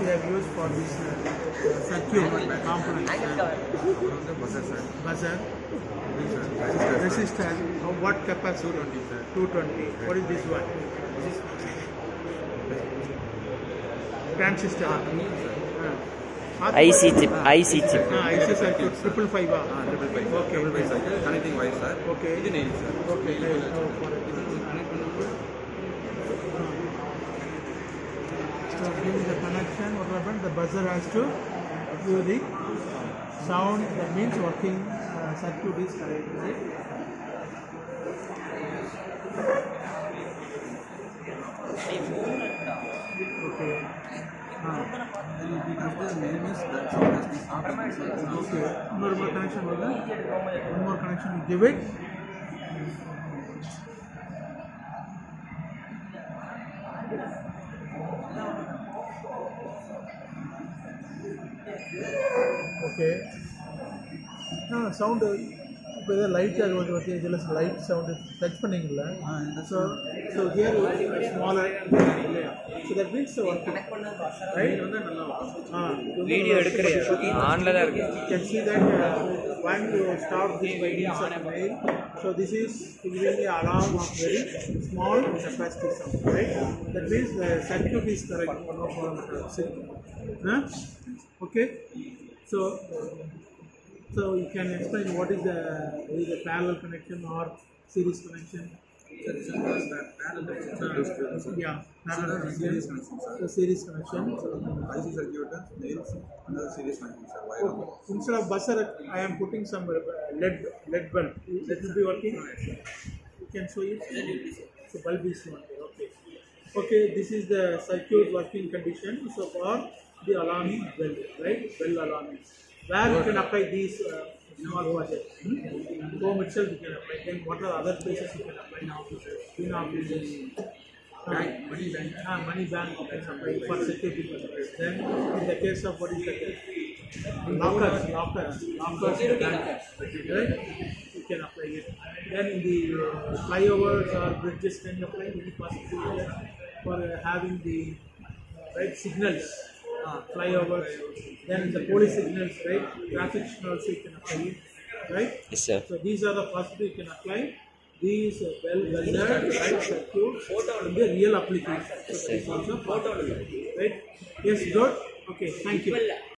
you have used for this uh, circuit component. Buzzer, resistor, how- what capacity? 220. What is this one? Transistor. Ah. IC IC ಐಸಿಚಿ ಐಸಿಚಿ IC sir triple five triple five okay Okay. Five sir connecting wire sir Okay. ಇದು nine sir Okay. So during the connection, what happened? The buzzer has to do the sound. That means working uh, circuit is correct. Okay. Okay, one more connection will more connection give it. Okay. Now sound. Uh, இப்போ எதாவது light அது வந்து பற்றி இதில் light sound touch பண்ணீங்கல்ல so so here smaller so that means work right ah video எடுக்கிறேன் ஆன்ல தான் இருக்கு uh, when you start this by means of mail, so this is giving the alarm of very small capacity sound, right? That means the circuit is correct. No problem at all. See? Huh? Okay. So, So you can explain what is the, is the parallel connection or series connection? Uh, yeah, parallel connection. Series connection. IC circuit, nails, another series connection, sir. Okay. Instead of buzzer, I am putting some uh, lead lead bulb. That will be working. You can show it. So bulb is not. Okay. Okay, this is the circuit working condition. So for the alarming bell, right? Bell alarming. Where you can apply these uh, small buzzers. Hmm? Home itself you can apply. Then what are other places you can apply now? In offices. Bank, money bank. Ah, money bank you can apply for purposes. Then in the case of what is the lockers, lockers, lockers, bankers, right? You can apply it. Then in the uh, flyovers or bridges, can you apply any possibility for uh, having the right signals, uh, flyovers, then the police signals, right? Traffic signals you can apply, right? Yes, sir. So these are the possibilities you can apply. These uh, well welded, right circuits in the real application. Yes, also right? Yes, good. Okay, thank you.